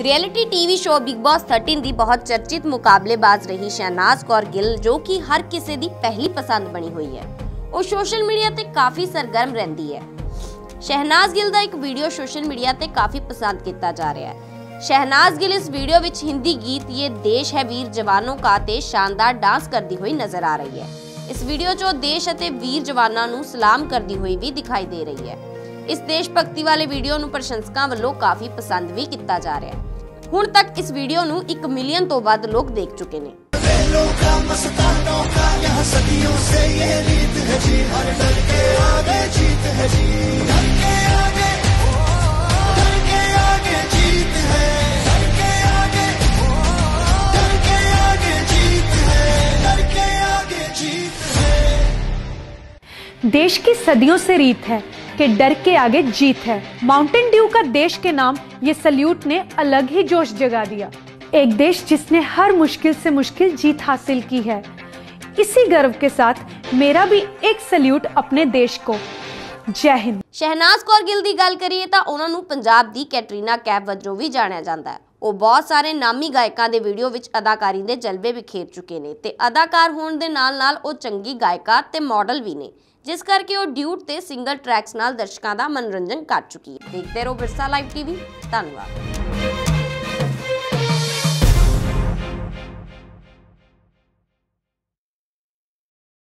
Reality TV show Bigg Boss 13 ਦੀ ਬਹੁਤ ਚਰਚਿਤ ਮੁਕਾਬਲੇਬਾਜ਼ ਰਹੀ ਸ਼ਹਿਨਾਜ਼ ਕੌਰ ਗਿੱਲ, ਜੋ ਕਿ ਹਰ ਕਿਸੇ ਦੀ ਪਹਿਲੀ ਪਸੰਦ ਬਣੀ ਹੋਈ ਹੈ। ਉਹ ਸੋਸ਼ਲ ਮੀਡੀਆ ਤੇ ਕਾਫੀ ਸਰਗਰਮ ਰਹਿੰਦੀ ਹੈ। ਸ਼ਹਿਨਾਜ਼ ਗਿੱਲ ਦਾ ਇੱਕ ਵੀਡੀਓ ਸੋਸ਼ਲ ਮੀਡੀਆ ਤੇ ਕਾਫੀ ਪਸੰਦ ਕੀਤਾ ਜਾ ਰਿਹਾ ਹੈ। ਸ਼ਹਿਨਾਜ਼ ਗਿੱਲ ਇਸ ਵੀਡੀਓ ਵਿੱਚ ਹਿੰਦੀ ਗੀਤ ਇਹ ਦੇਸ਼ ਹੈ ਵੀਰ ਜਵਾਨੋਂ ਕਾ ਤੇ ਸ਼ਾਨਦਾਰ ਡਾਂਸ ਕਰਦੀ ਹੋਈ ਨਜ਼ਰ ਆ ਰਹੀ ਹੈ। ਇਸ ਵੀਡੀਓ 'ਚ ਉਹ ਦੇਸ਼ ਅਤੇ ਵੀਰ ਜਵਾਨਾਂ ਨੂੰ ਸਲਾਮ ਕਰਦੀ ਹੋਈ ਵੀ ਦਿਖਾਈ ਦੇ ਰਹੀ ਹੈ। ਇਸ ਦੇਸ਼ ਭਗਤੀ ਵਾਲੇ ਵੀਡੀਓ ਨੂੰ ਪ੍ਰਸ਼ੰਸਕਾਂ ਵੱਲੋਂ ਕਾਫੀ ਪਸੰਦ ਵੀ ਕੀਤਾ ਜਾ ਰਿਹਾ ਹੈ। ਹੁਣ ਤੱਕ ਇਸ ਵੀਡੀਓ ਨੂੰ 1 ਮਿਲੀਅਨ ਤੋਂ ਵੱਧ ਲੋਕ ਦੇਖ ਚੁੱਕੇ ਨੇ बेलों का मस्तानों का यहाँ सदियों से ये रीत है जी हर डर के आगे जीत है जी डर के आगे डर के आगे जीत है डर के आगे डर के आगे जीत है डर के आगे जीत है देश की सदियों से रीत है कि डर के आगे जीत है माउंटेन ड्यू का देश के नाम ये सल्यूट ने अलग ही जोश जगा दिया एक देश जिसने हर मुश्किल से मुश्किल जीत हासिल की है इसी गर्व के साथ मेरा भी एक सल्यूट अपने देश को जय हिंद ਸ਼ਹਿਨਾਜ਼ ਕੌਰ ਗਿੱਲ ਦੀ ਗੱਲ ਕਰੀਏ ਤਾਂ ਉਹਨਾਂ ਨੂੰ ਪੰਜਾਬ ਦੀ ਕੈਟਰੀਨਾ ਕੈਫ ਵਜੋਂ ਵੀ ਜਾਣਿਆ ਜਾਂਦਾ ਹੈ ਉਹ ਬਹੁਤ ਸਾਰੇ ਨਾਮੀ ਗਾਇਕਾਂ ਦੇ ਵੀਡੀਓ ਵਿੱਚ ਅਦਾਕਾਰੀ ਦੇ ਜਲਵੇ ਬਿਖੇਰ ਚੁੱਕੇ ਨੇ ਤੇ ਅਦਾਕਾਰ ਹੋਣ ਦੇ ਨਾਲ-ਨਾਲ ਉਹ ਚੰਗੀ ਗਾਇਕਾ ਤੇ ਮਾਡਲ ਵੀ ਨੇ, ਜਿਸ ਕਰਕੇ ਉਹ ਡਿਊਟ ਤੇ ਸਿੰਗਲ ਟਰੈਕਸ ਨਾਲ ਦਰਸ਼ਕਾਂ ਦਾ ਮਨੋਰੰਜਨ ਕਰ ਚੁੱਕੀ ਹੈ। ਦੇਖਦੇ ਰਹੋ ਬਿਰਸਾ ਲਾਈਵ ਟੀਵੀ, ਧੰਨਵਾਦ।